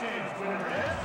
Champions winner is...